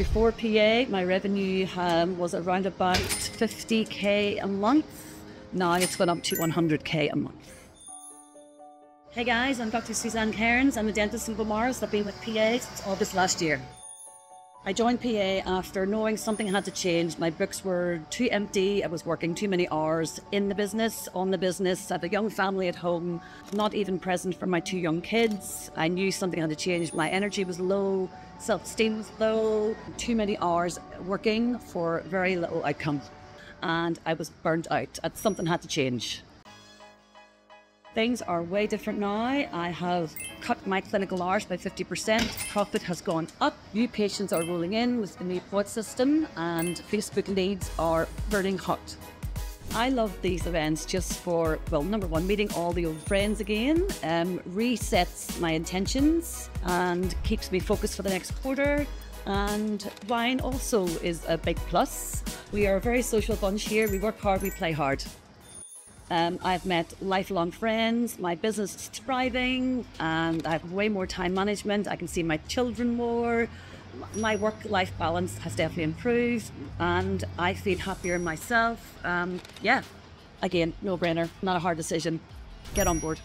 Before PA, my revenue um, was around about 50k a month. Now it's gone up to 100k a month. Hey guys, I'm Dr. Suzanne Cairns. I'm a dentist in Beaumaris. I've been with PA since August last year. I joined PA after knowing something had to change. My books were too empty. I was working too many hours in the business, on the business. I have a young family at home, not even present for my two young kids. I knew something had to change. My energy was low, self esteem was low, too many hours working for very little outcome. And I was burnt out. Something had to change. Things are way different now. I have cut my clinical hours by 50%. Profit has gone up. New patients are rolling in with the new POET system, and Facebook leads are burning hot. I love these events just for, well, number one, meeting all the old friends again, um, resets my intentions and keeps me focused for the next quarter. And wine also is a big plus. We are a very social bunch here. We work hard, we play hard. Um, I've met lifelong friends. My business is thriving, and I have way more time management. I can see my children more. My work-life balance has definitely improved, and I feel happier myself. Um, yeah, again, no-brainer, not a hard decision. Get on board.